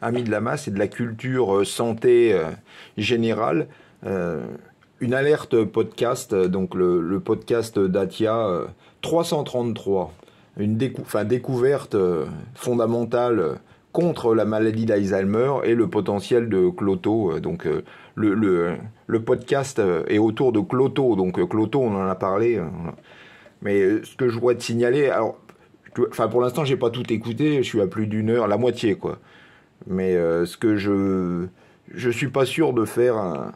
amis de la masse et de la culture santé générale, une alerte podcast, donc le, podcast d'Atia 333, une découverte fondamentale contre la maladie d'Alzheimer et le potentiel de Cloto. Donc le, le, le, podcast est autour de Cloto, donc Cloto on en a parlé. Mais ce que je voudrais te signaler, alors Enfin, pour l'instant, j'ai pas tout écouté. Je suis à plus d'une heure, la moitié, quoi. Mais euh, ce que je je suis pas sûr de faire un,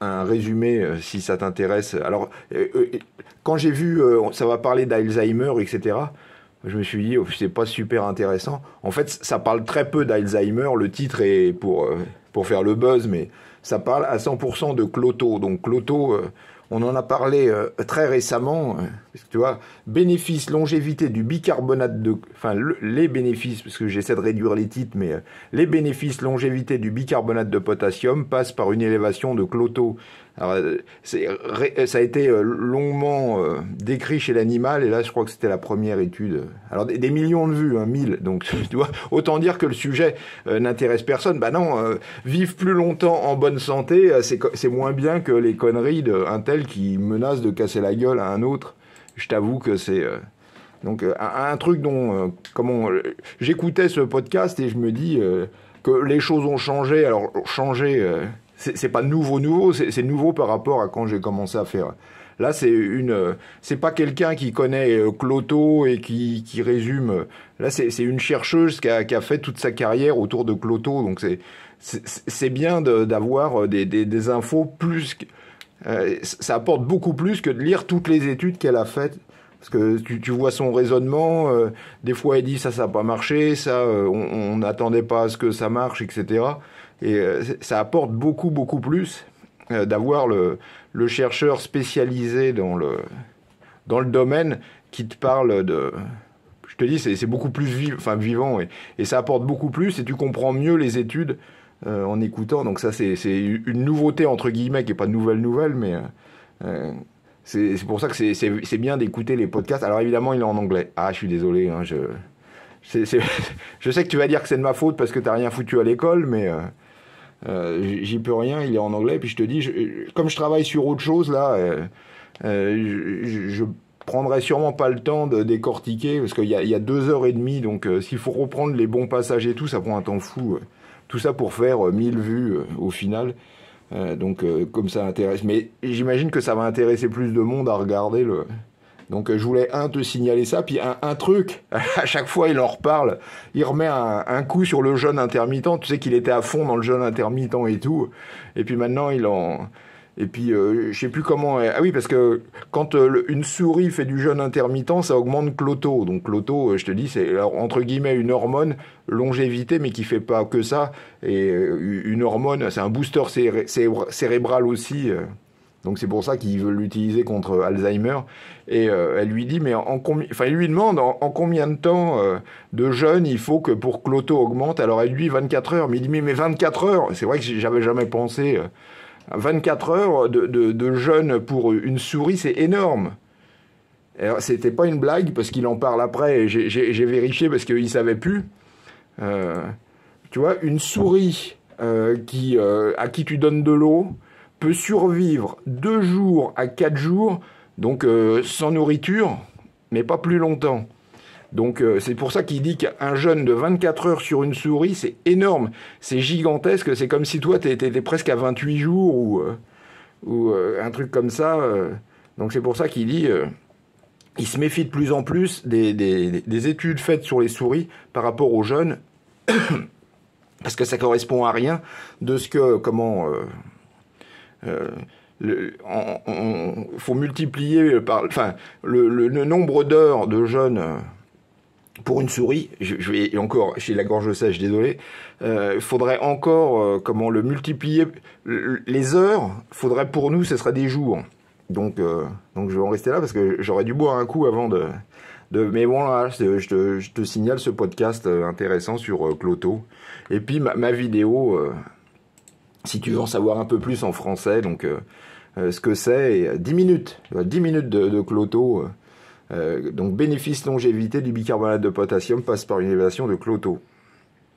un résumé euh, si ça t'intéresse. Alors, euh, quand j'ai vu ça va parler d'Alzheimer, etc. Je me suis dit, oh, c'est pas super intéressant. En fait, ça parle très peu d'Alzheimer. Le titre est pour, pour faire le buzz, mais ça parle à 100% de Cloto. Donc, Cloto, on en a parlé euh, très récemment, euh, tu vois, bénéfice, longévité du bicarbonate de, enfin les bénéfices, parce que j'essaie de réduire les titres, mais euh, les bénéfices, longévité du bicarbonate de potassium passent par une élévation de Cloto alors, euh, euh, ça a été euh, longuement décrit chez l'animal, et là, je crois que c'était la première étude. Alors, des, millions de vues, hein, mille. Donc, tu vois, autant dire que le sujet n'intéresse personne. Bah non, vivre plus longtemps en bonne santé, c'est moins bien que les conneries d'un tel qui menace de casser la gueule à un autre. Je t'avoue que c'est... donc, un, truc dont... comment J'écoutais ce podcast et je me dis que les choses ont changé. Alors, changé c'est pas nouveau, nouveau, c'est nouveau par rapport à quand j'ai commencé à faire. Là, c'est une, c'est pas quelqu'un qui connaît euh, Cloto et qui, qui résume. Là, c'est une chercheuse qui a, qui a, fait toute sa carrière autour de Cloto. Donc, c'est c'est bien d'avoir euh, des, des, des, infos plus. Euh, ça apporte beaucoup plus que de lire toutes les études qu'elle a faites. Parce que tu, tu vois son raisonnement, des fois elle dit ça, ça n'a pas marché, ça, on n'attendait pas à ce que ça marche, etc. Et euh, ça apporte beaucoup, beaucoup plus euh, d'avoir le, chercheur spécialisé dans le, dans le domaine qui te parle de... Je te dis, c'est beaucoup plus vivant et, ça apporte beaucoup plus et tu comprends mieux les études euh, en écoutant. Donc ça, c'est une nouveauté, entre guillemets, qui n'est pas de nouvelle nouvelle, mais... c'est pour ça que c'est bien d'écouter les podcasts. Alors évidemment, il est en anglais. Ah, je suis désolé. Hein, je, je sais que tu vas dire que c'est de ma faute parce que tu n'as rien foutu à l'école, mais euh, j'y peux rien, il est en anglais. Puis je te dis, comme je travaille sur autre chose là, euh, euh, je, je, prendrai sûrement pas le temps de décortiquer parce qu'il y, y, a deux heures et demie. Donc s'il faut reprendre les bons passages et tout, ça prend un temps fou. tout ça pour faire 1000 vues au final. donc comme ça intéresse. Mais j'imagine que ça va intéresser plus de monde à regarder le, donc je voulais un te signaler ça, puis un, truc, à chaque fois il en reparle, il remet un, coup sur le jeûne intermittent, tu sais qu'il était à fond dans le jeûne intermittent et tout, et puis maintenant il en... Et puis euh, je sais plus comment... Ah oui, parce que quand euh, une souris fait du jeûne intermittent, ça augmente Cloto. Donc Cloto, euh, je te dis, c'est entre guillemets une hormone longévité, mais qui fait pas que ça. Et une hormone, c'est un booster cérébral aussi. Donc c'est pour ça qu'il veut l'utiliser contre Alzheimer. Et euh, elle lui dit, mais en, combien, enfin, il lui demande en, combien de temps euh, de jeûne il faut que pour Cloto augmente? Alors elle lui dit 24 heures. Mais il dit, mais 24 heures, c'est vrai que j'avais jamais pensé. 24 euh, heures de, jeûne pour une souris, c'est énorme. C'était pas une blague parce qu'il en parle après. J'ai vérifié parce qu'il savait plus. tu vois, une souris qui, à qui tu donnes de l'eau survivre deux jours à quatre jours, donc euh, sans nourriture, mais pas plus longtemps. Donc euh, c'est pour ça qu'il dit qu'un jeûne de 24 heures sur une souris, c'est énorme, c'est gigantesque, c'est comme si toi tu étais presque à 28 jours ou, euh, ou un truc comme ça. donc c'est pour ça qu'il dit, il se méfie de plus en plus des, des, des, études faites sur les souris par rapport aux jeunes, parce que ça correspond à rien de ce que, comment euh, il faut multiplier par, enfin, le, nombre d'heures de jeûne euh, pour une souris, je, vais encore chez la gorge sèche, désolé, il euh, faudrait encore comment le multiplier les heures. Faudrait pour nous, ce serait des jours. Donc, donc je vais en rester là parce que j'aurais dû boire un coup avant de. mais bon là, je te, signale ce podcast intéressant sur Cloto. Et puis ma vidéo si tu veux en savoir un peu plus en français, donc euh, euh, ce que c'est, 10 minutes, 10 minutes de, Cloto. Euh, donc bénéfice longévité du bicarbonate de potassium passe par une évaluation de Cloto.